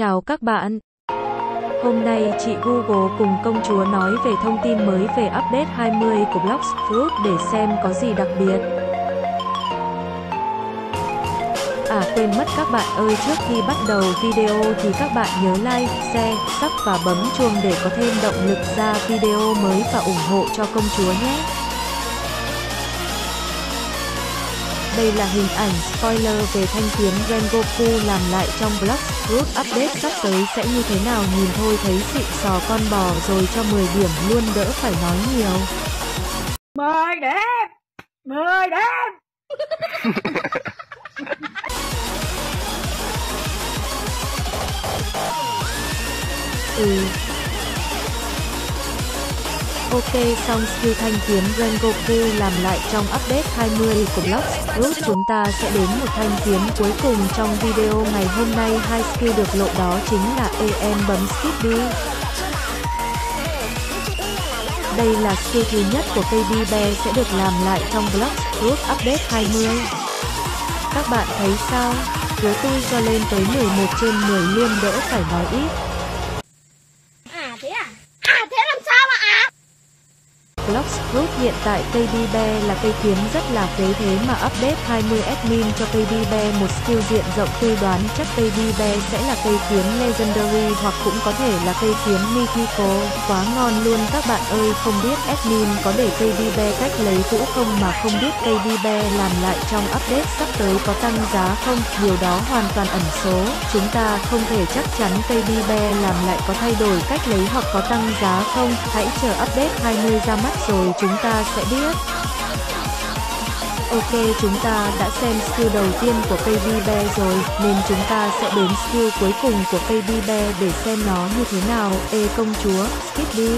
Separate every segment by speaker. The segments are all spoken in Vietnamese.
Speaker 1: Chào các bạn. Hôm nay chị Google cùng công chúa nói về thông tin mới về update 20 của Blox Fruit để xem có gì đặc biệt. À quên mất các bạn ơi trước khi bắt đầu video thì các bạn nhớ like, share, sub và bấm chuông để có thêm động lực ra video mới và ủng hộ cho công chúa nhé. Đây là hình ảnh spoiler về thanh kiếm Rengoku làm lại trong Blox Fruit update sắp tới sẽ như thế nào nhìn thôi thấy xịn sò con bò rồi cho 10 điểm luôn đỡ phải nói nhiều.
Speaker 2: mời điểm mời điểm
Speaker 1: Ừ. Ok, xong skill thanh kiếm Rengoku làm lại trong update 20 của Block Root chúng ta sẽ đến một thanh kiếm cuối cùng trong video ngày hôm nay hai skill được lộ đó chính là EM bấm skip đi. Đây là skill thứ nhất của KB Bear sẽ được làm lại trong Block Root update 20. Các bạn thấy sao? Cứ tôi cho lên tới 11 trên 10 luôn đỡ phải nói ít.
Speaker 2: à thế à à thế làm sao mà à
Speaker 1: Bloxroot hiện tại KB Bear là cây kiếm rất là phế thế mà update 20 admin cho KB Bear một skill diện rộng tư đoán chắc KB Bear sẽ là cây kiếm Legendary hoặc cũng có thể là cây kiếm Mythical. Quá ngon luôn các bạn ơi không biết admin có để KB Bear cách lấy cũ không mà không biết KB Bear làm lại trong update sắp tới có tăng giá không, điều đó hoàn toàn ẩn số. Chúng ta không thể chắc chắn KB Bear làm lại có thay đổi cách lấy hoặc có tăng giá không, hãy chờ update 20 ra mắt rồi chúng ta sẽ biết. Ok chúng ta đã xem skill đầu tiên của KB Bear rồi, nên chúng ta sẽ đến skill cuối cùng của KB Bear để xem nó như thế nào. Ê công chúa, skip đi.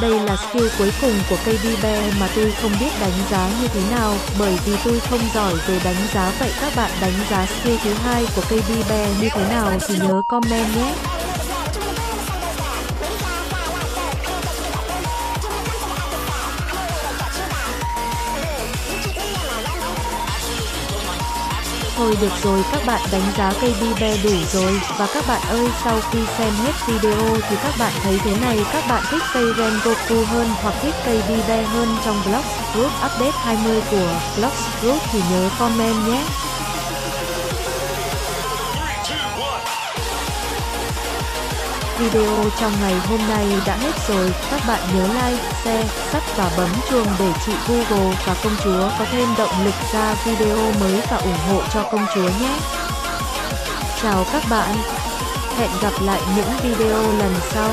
Speaker 1: Đây là skill cuối cùng của KB Bear mà tôi không biết đánh giá như thế nào, bởi vì tôi không giỏi về đánh giá vậy các bạn đánh giá skill thứ hai của KB Bear như thế nào thì nhớ comment nhé. Thôi được rồi, các bạn đánh giá cây bi be đủ rồi và các bạn ơi, sau khi xem hết video thì các bạn thấy thế này các bạn thích cây Rengoku hơn hoặc thích cây bi be hơn trong Blox Group Update 20 của Blox Group thì nhớ comment nhé. Video trong ngày hôm nay đã hết rồi, các bạn nhớ like, share, sắp và bấm chuông để chị Google và công chúa có thêm động lực ra video mới và ủng hộ cho công chúa nhé. Chào các bạn, hẹn gặp lại những video lần sau.